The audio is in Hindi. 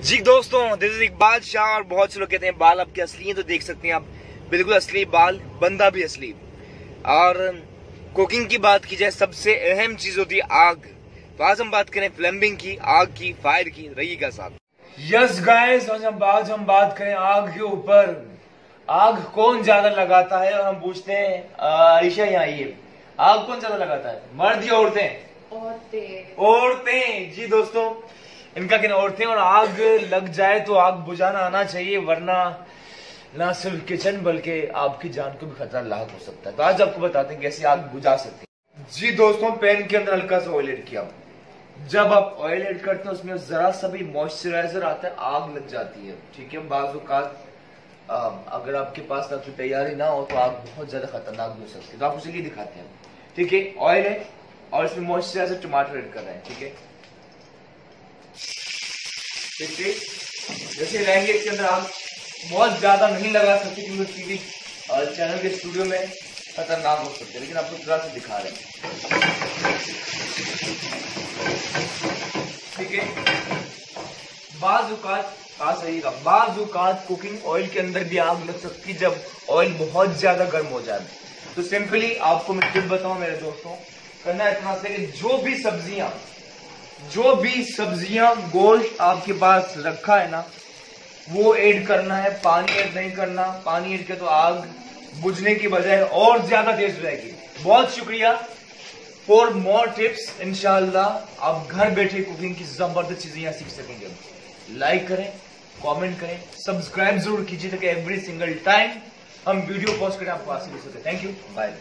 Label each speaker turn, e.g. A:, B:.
A: जी दोस्तों दिस इज़ इकबाल शाह और बहुत से लोग कहते हैं बाल आपके असली हैं तो देख सकते हैं आप बिल्कुल असली बाल बंदा भी असली। और कुकिंग की बात की जाए सबसे अहम चीज़ होती है आग। तो आज हम बात करें प्लम्बिंग की आग की फायर की रहिएगा साथ। यस गाइस आज हम आज हम बात करें आग के ऊपर। आग कौन ज़्यादा लगाता है? और हम पूछते हैं ईशा यहाँ आइए। आग कौन ज़्यादा लगाता है? मर्द या औरतें?
B: औरतें।
A: औरतें। जी दोस्तों इनका कहना औरतें, और आग लग जाए तो आग बुझाना आना चाहिए, वरना ना सिर्फ़ किचन बल्कि आपकी जान को भी खतरा लाक हो सकता है। तो आज आपको बताते हैं कैसे आग बुझा सकते हैं। जी दोस्तों, पैन के अंदर हल्का सा ऑयल एड किया। जब आप ऑयल एड करते हैं, उसमें जरा सा भी मॉइस्चराइजर आता है, आग लग जाती है। ठीक है बाजुकात अगर आपके पास ना तो तैयारी ना हो तो आग बहुत ज़्यादा खतरनाक भी हो सकती है। तो आप उसे दिखाते हैं। ठीक है ऑयल है और इसमें मॉइस्चराइजर टमाटर एड कर रहे हैं। ठीक है है जैसे रहेंगे इसके अंदर आप बहुत ज़्यादा नहीं लगा सकते क्योंकि टीवी चैनल के स्टूडियो में खतरनाक हो सकते हैं, लेकिन आपको थोड़ा से दिखा रहे हैं। ठीक है। बाजुकात पास रहिएगा बाजुकात कुकिंग ऑयल के अंदर भी आग लग सकती जब ऑयल बहुत ज़्यादा गर्म हो जाए। तो सिंपली आपको मैं टिप बताऊँ मेरे दोस्तों, करना इतना से कि जो भी सब्ज़ियाँ जो भी सब्ज़ियाँ गोश्त आपके पास रखा है ना, वो ऐड करना है, पानी ऐड नहीं करना, पानी ऐड के तो आग बुझने की बजाय और ज़्यादा तेज रहेगी बहुत शुक्रिया फॉर मोर टिप्स इनशाला आप घर बैठे कुकिंग की ज़बरदस्त चीज़ें यहाँ सीख सकेंगे। लाइक करें कमेंट करें सब्सक्राइब ज़रूर कीजिए ताकि एवरी सिंगल टाइम हम वीडियो पोस्ट करें आपको आसानी से थैंक यू बाय